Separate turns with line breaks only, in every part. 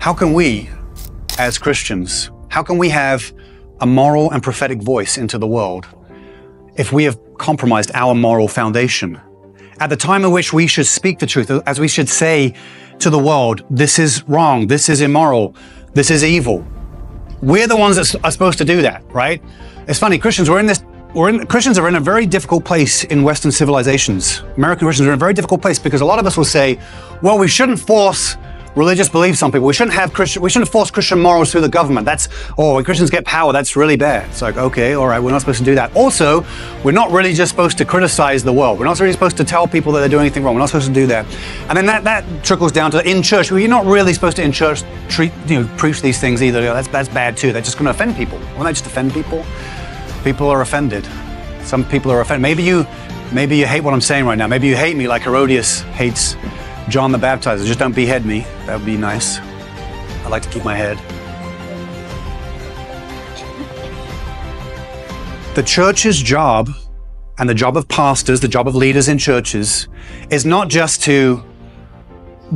How can we, as Christians, how can we have a moral and prophetic voice into the world if we have compromised our moral foundation? At the time in which we should speak the truth, as we should say to the world, this is wrong, this is immoral, this is evil. We're the ones that are supposed to do that, right? It's funny, Christians, we're in this we're in, Christians are in a very difficult place in Western civilizations. American Christians are in a very difficult place because a lot of us will say, well, we shouldn't force religious beliefs on people. We shouldn't have Christian, we shouldn't force Christian morals through the government. That's, oh, when Christians get power, that's really bad. It's like, okay, all right, we're not supposed to do that. Also, we're not really just supposed to criticize the world. We're not really supposed to tell people that they're doing anything wrong. We're not supposed to do that. And then that, that trickles down to in church. Well, you're not really supposed to in church treat, you know, preach these things either. That's, that's bad too. They're just going to offend people. Won't they just offend people? People are offended. Some people are offended. Maybe you, maybe you hate what I'm saying right now. Maybe you hate me like Herodias hates John the Baptizer. Just don't behead me. That would be nice. I like to keep my head. The church's job and the job of pastors, the job of leaders in churches, is not just to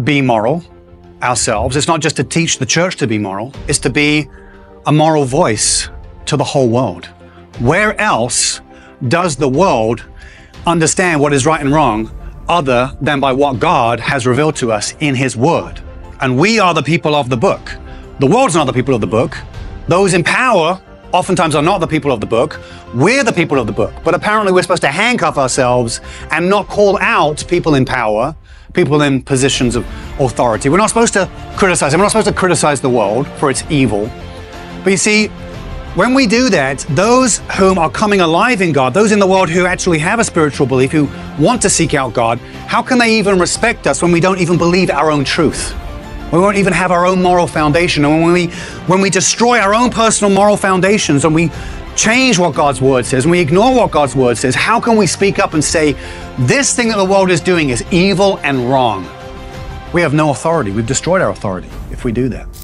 be moral ourselves. It's not just to teach the church to be moral. It's to be a moral voice to the whole world. Where else does the world understand what is right and wrong other than by what God has revealed to us in His Word? And we are the people of the book. The world's not the people of the book. Those in power oftentimes are not the people of the book. We're the people of the book. But apparently we're supposed to handcuff ourselves and not call out people in power, people in positions of authority. We're not supposed to criticize them. We're not supposed to criticize the world for its evil. But you see, when we do that, those whom are coming alive in God, those in the world who actually have a spiritual belief, who want to seek out God, how can they even respect us when we don't even believe our own truth? We won't even have our own moral foundation. And when we, when we destroy our own personal moral foundations and we change what God's word says and we ignore what God's word says, how can we speak up and say, this thing that the world is doing is evil and wrong? We have no authority. We've destroyed our authority if we do that.